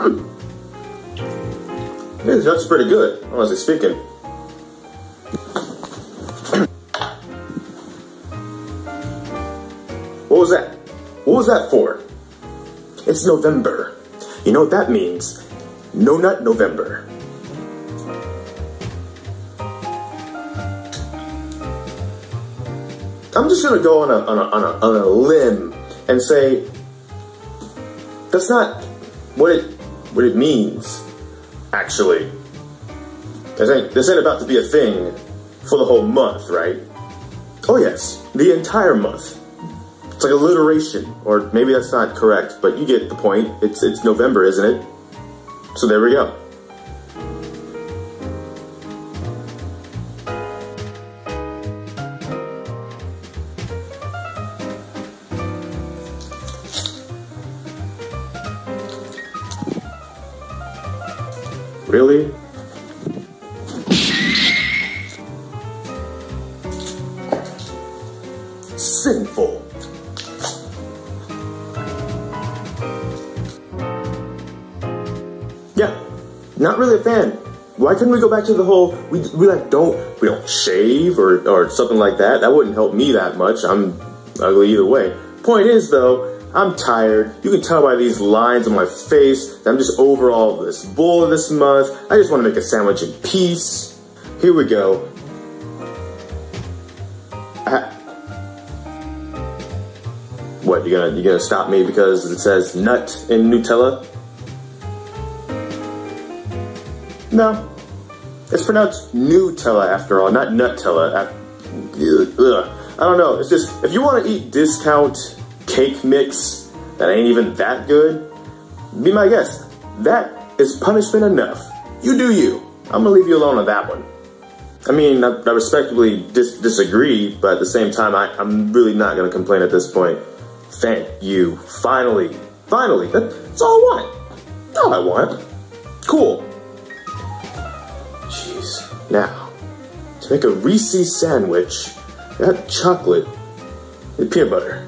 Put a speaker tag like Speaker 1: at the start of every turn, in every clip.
Speaker 1: Yeah, that's pretty good, honestly speaking. what was that? What was that for? It's November. You know what that means? No Nut November. I'm just gonna go on a, on a, on a, on a limb and say that's not what it what it means. Actually, this ain't this ain't about to be a thing for the whole month, right? Oh yes, the entire month. It's like alliteration, or maybe that's not correct, but you get the point. It's it's November, isn't it? So there we go. Really? Sinful. Yeah, not really a fan. Why couldn't we go back to the whole we, we like don't we don't shave or or something like that? That wouldn't help me that much. I'm ugly either way. Point is though, I'm tired. You can tell by these lines on my face that I'm just over all this bull this month. I just want to make a sandwich in peace. Here we go. What you gonna you gonna stop me because it says nut in Nutella? No, it's pronounced Nutella after all, not Nutella. I don't know. It's just if you want to eat discount cake mix that ain't even that good, be my guest. That is punishment enough. You do you. I'm gonna leave you alone on that one. I mean, I, I respectfully dis- disagree, but at the same time, I, I'm really not gonna complain at this point. Thank you. Finally, finally. That, that's all I want. That's all I want. Cool. Jeez. Now, to make a Reese's sandwich, that chocolate and peanut butter.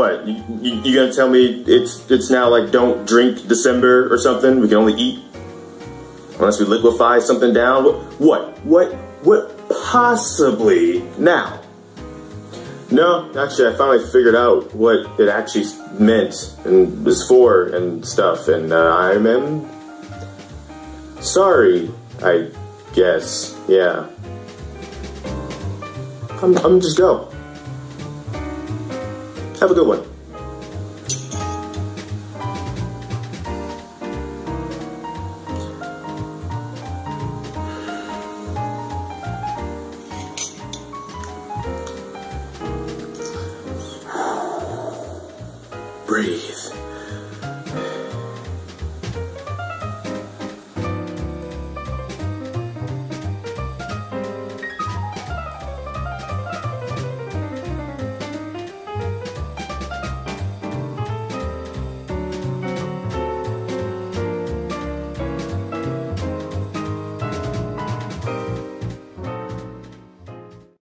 Speaker 1: What? You, you, you gonna tell me it's it's now like don't drink December or something? We can only eat unless we liquefy something down. What? What? What? What? Possibly now? No, actually, I finally figured out what it actually meant and was for and stuff, and uh, I'm am sorry. I guess. Yeah. I'm, I'm just go. Have a good one. Breathe.